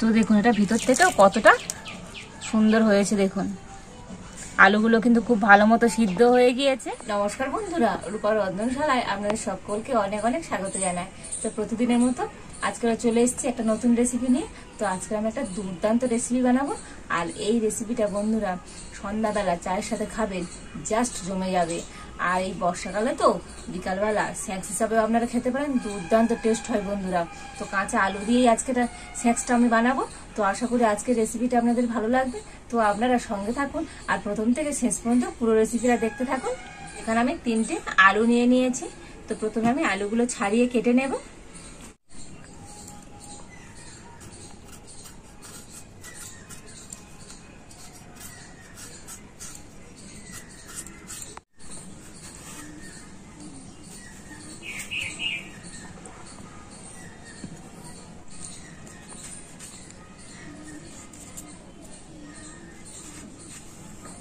তো দেখুন, এটা ভিতর থেকেও কতটা সুন্দর হয়েছে, দেখুন। আলুগুলো কিন্তু খুব ভালো মতো সিদ্ধ হয়ে গিয়েছে। নমস্কার বন্ধুরা রূপার রন্ধনশালায় আপনাদের সকলকে অনেক অনেক স্বাগত জানায় তো প্রতিদিনের মতো আজকে চলে এসেছি একটা নতুন রেসিপি নিয়ে। তো আজকে আমি একটা দুর্দান্ত রেসিপি বানাবো। আর এই রেসিপিটা বন্ধুরা সন্ধ্যাবেলা চায়ের সাথে খাবেন জাস্ট জমে যাবে। আর এই বর্ষাকালে তো বিকালবেলা স্ন্যাক্স হিসাবে আপনারা খেতে পারেন, দুর্দান্ত টেস্ট হয় বন্ধুরা। তো কাঁচা আলু দিয়েই আজকে স্ন্যাক্সটা আমি বানাবো। তো আশা করি আজকের রেসিপিটা আপনাদের ভালো লাগবে। তো আপনারা সঙ্গে থাকুন। আর প্রথম থেকে শেষ পর্যন্ত পুরো রেসিপিটা দেখতে থাকুন। এখানে আমি তিনটে আলু নিয়ে নিয়েছি। তো প্রথমে আমি আলুগুলো ছাড়িয়ে কেটে নেব।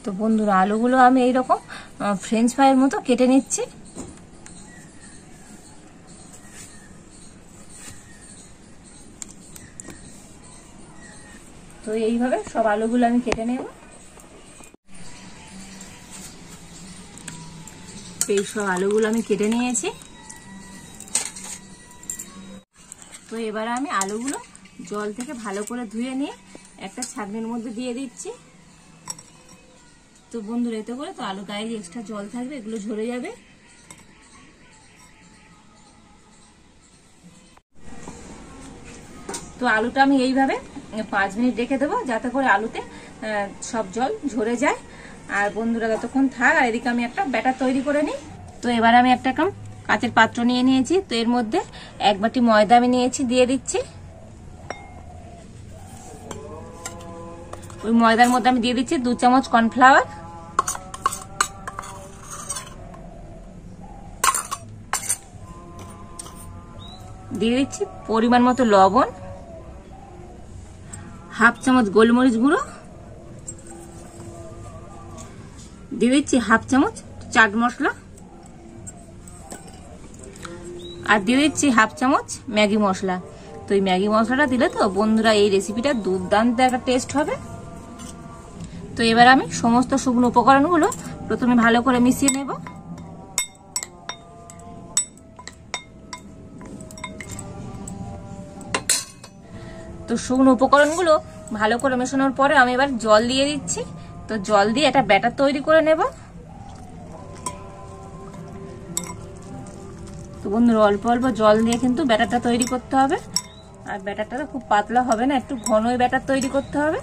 তো বন্ধুরা, আলুগুলো আমি এইরকম ফ্রেঞ্চ ফ্রাইয়ের মতো কেটে নিচ্ছি। তো এইভাবে সব আলুগুলো আমি কেটে নেব। এই সব আলুগুলো আমি কেটে নিয়েছি। তো এবার আমি আলুগুলো জল থেকে ভালো করে ধুয়ে নিয়ে একটা ছাগনির মধ্যে দিয়ে দিচ্ছি। তো বন্ধুরা, এতে করে তো আলু গায়ে যে এক্সট্রা জল থাকবে, এগুলো ঝরে যাবে। তো আলুটা আমি এইভাবে পাঁচ মিনিট রেখে দেবো, যাতে করে আলুতে সব জল ঝরে যায়। আর বন্ধুরা যতক্ষণ থাক, আর এদিকে আমি একটা ব্যাটার তৈরি করে নিই। তো এবার আমি একটা কাঁচের পাত্র নিয়ে নিয়েছি। তো এর মধ্যে এক বাটি ময়দা আমি নিয়েছি, দিয়ে দিচ্ছি। ওই ময়দার মধ্যে আমি দিয়ে দিচ্ছি দু চামচ কর্নফ্লাওয়ার। দিয়ে দিচ্ছি পরিমাণ মতো লবণ, হাফ চামচ গোলমরিচ গুঁড়ো, দিয়ে দিচ্ছি হাফ চামচ চাট মশলা, আর দিয়ে দিচ্ছি হাফ চামচ ম্যাগি মশলা। তো এই ম্যাগি মশলাটা দিলে তো বন্ধুরা এই রেসিপিটা দুর্দান্ত একটা টেস্ট হবে। তো এবার আমি সমস্ত শুকনো উপকরণগুলো প্রথমে ভালো করে মিশিয়ে নেব। তো শুকনো উপকরণগুলো ভালো করে মেশানোর পরে আমি এবার জল দিয়ে দিচ্ছি। তো জল দিয়ে একটা ব্যাটার তৈরি করে নেব। তো বন্ধুরা, অল্প অল্প জল দিয়ে কিন্তু ব্যাটারটা তৈরি করতে হবে। আর ব্যাটারটা তো খুব পাতলা হবে না, একটু ঘনই ব্যাটার তৈরি করতে হবে।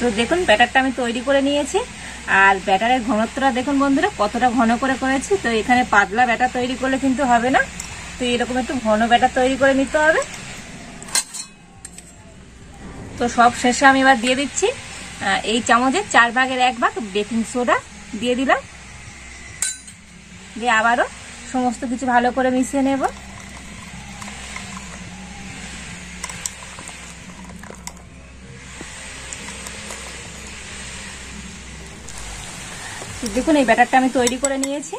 তো দেখুন, ব্যাটারটা আমি তৈরি করে নিয়েছি। আর ব্যাটারের ঘনত্বটা দেখুন বন্ধুরা, কতটা ঘন করে করেছি। তো এখানে পাতলা ব্যাটার তৈরি করলে কিন্তু হবে না। তো এরকম একটু ঘন ব্যাটার তৈরি করে নিতে হবে। তো সব শেষে আমি এবার দিয়ে দিচ্ছি এই চামচের চার ভাগের এক ভাগ বেকিং সোডা দিয়ে দিলাম। দিয়ে আবারও সমস্ত কিছু ভালো করে মিশিয়ে নেব। দেখুন, এই ব্যাটারটা আমি তৈরি করে নিয়েছি।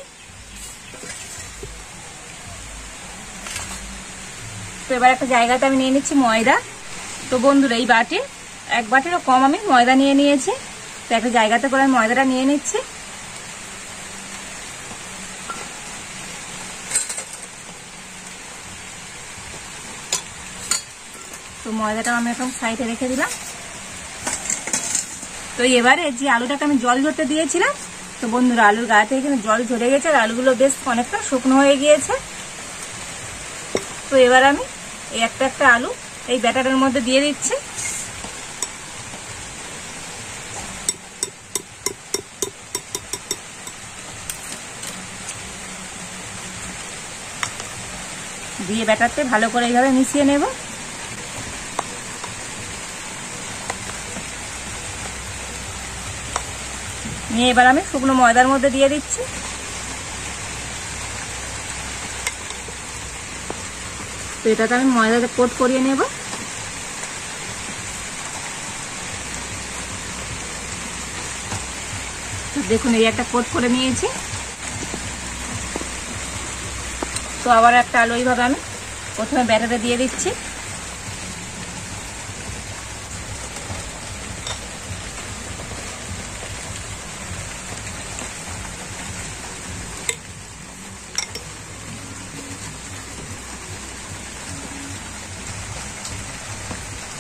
তো এবার একটা জায়গাতে আমি নিয়ে নিচ্ছি ময়দা। তো বন্ধুরা, এই বাটি, এক বাটিরও কম আমি ময়দা নিয়ে নিয়েছি। তো একটা জায়গাতে করে আমি ময়দাটা নিয়ে নিচ্ছি। তো ময়দাটা আমি এখন সাইডে রেখে দিলাম। তো এবারে যে আলুটাকে আমি জল ধরতে দিয়েছিলাম তো বন্ধুরা, আলুর গা থেকে কিন্তু জল ঝরে গেছে আর আলুগুলো বেশ অনেকটা শুকনো হয়ে গিয়েছে। তো এবার আমি এই একটা একটা আলু এই ব্যাটারের মধ্যে দিয়ে দিচ্ছি। দিয়ে ব্যাটারটা ভালো করে এইভাবে মিশিয়ে নেব। নিয়ে এবার আমি শুকনো ময়দার মধ্যে দিয়ে দিচ্ছি। তো এটাতে আমি ময়দাতে কোট করিয়ে নেব। দেখুন, এই একটা কোট করে নিয়েছি। তো আবার একটা আলু এইভাবে আমি প্রথমে ব্যাটারে দিয়ে দিচ্ছি।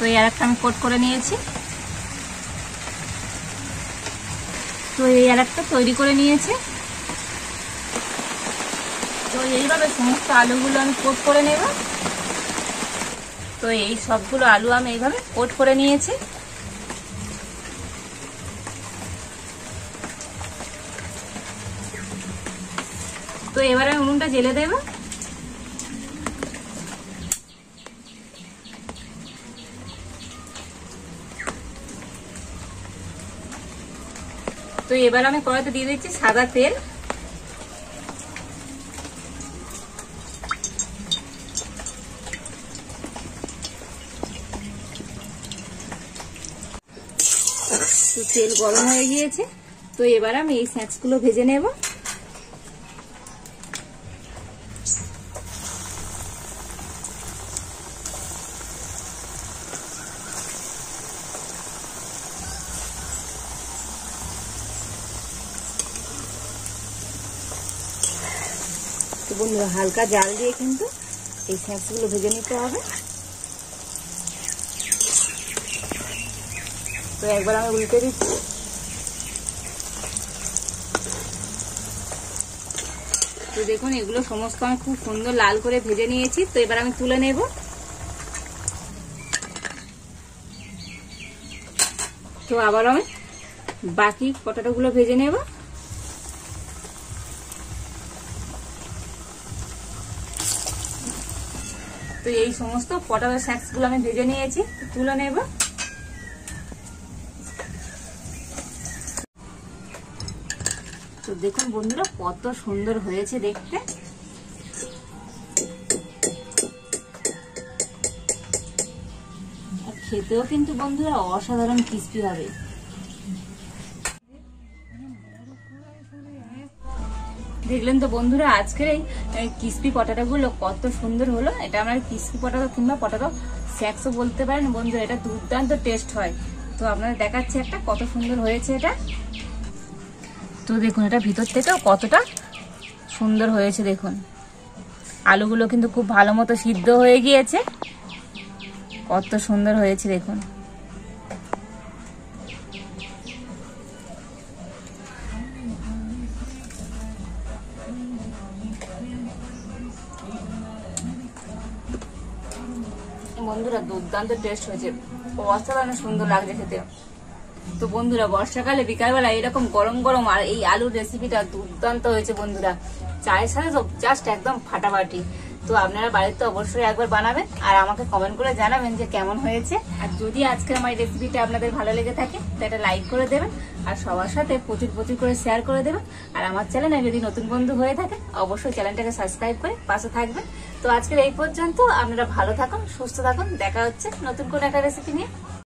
তো এই আরেকটা আমি কোট করে নিয়েছি। তো এই আরেকটা তৈরি করে নিয়েছি। তো এইভাবে সমস্ত আলুগুলো আমি কোট করে নেব। তো এই সবগুলো আলু আমি এইভাবে কোট করে নিয়েছি। তো এবারে আমি উনুনটা জেলে দেবো। তো এবার আমি কড়াইতে দিয়ে দিচ্ছি সাদা তেল। তো তেল গরম হয়ে গিয়েছে। তো এবার আমি এই স্ন্যাক্সগুলো ভেজে নেব। তো বন্ধুরা হালকা জাল দিয়ে কিন্তু এই স্ন্যাক্সগুলো ভেজে নিতে হবে। তো একবার আমি উল্টে দিচ্ছি। তো দেখুন, এগুলো সমস্ত আমি খুব সুন্দর লাল করে ভেজে নিয়েছি। তো এবার আমি তুলে নেব। তো আবার আমি বাকি পটাটোগুলো ভেজে নেব। তো এই সমস্ত পটাটো স্ন্যাক্সগুলো আমি ভেজে নিয়েছি, তুলে নেব। তো দেখুন বন্ধুরা, কত সুন্দর হয়েছে দেখতে। খেতেও কিন্তু বন্ধুরা অসাধারণ ক্রিস্পি হবে। দেখলেন তো বন্ধুরা, আজকের এই ক্রিস্পি পটাটো গুলো কত সুন্দর হলো। এটা আমরা ক্রিস্পি পটাটো কিংবা পটাটো স্যাক্সও বলতে পারেন। বন্ধুরা, এটা দুর্দান্ত টেস্ট হয়। তো আপনারা দেখাচ্ছে একটা, কত সুন্দর হয়েছে এটা। তো দেখুন, এটা ভিতর থেকেও কতটা সুন্দর হয়েছে, দেখুন। আলুগুলো কিন্তু খুব ভালো মতো সিদ্ধ হয়ে গিয়েছে। কত সুন্দর হয়েছে, দেখুন। বন্ধুরা, দুর্দান্ত টেস্ট হয়েছে। অসাধারণ সুন্দর লাগছে খেতে। তো বন্ধুরা, বর্ষাকালে বিকালবেলা এরকম গরম গরম আর এই আলুর রেসিপিটা দুর্দান্ত হয়েছে বন্ধুরা। চায়ের সাথে তো জাস্ট একদম ফাটাফাটি। তো আপনারা বাড়িতে অবশ্যই একবার বানাবেন আর আমাকে কমেন্ট করে জানাবেন যে কেমন হয়েছে। আর যদি আজকে আমার রেসিপিটা আপনাদের ভালো লেগে থাকে, তো এটা লাইক করে দেবেন আর সবার সাথে প্রচুর প্রচুর করে শেয়ার করে দেবেন। আর আমার চ্যানেলে যদি নতুন বন্ধু হয়ে থাকে, অবশ্যই চ্যানেলটাকে সাবস্ক্রাইব করে পাশে থাকবেন। তো আজকের এই পর্যন্ত। আপনারা ভালো থাকুন, সুস্থ থাকুন। দেখা হচ্ছে নতুন কোনো একটা রেসিপি নিয়ে।